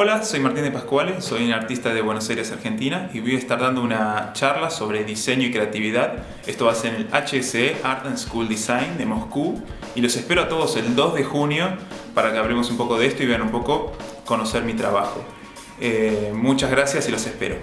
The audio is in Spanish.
Hola, soy Martín de Pascuales, soy un artista de Buenos Aires, Argentina y voy a estar dando una charla sobre diseño y creatividad. Esto va a ser en el HSE Art and School Design de Moscú y los espero a todos el 2 de junio para que hablemos un poco de esto y vean un poco conocer mi trabajo. Eh, muchas gracias y los espero.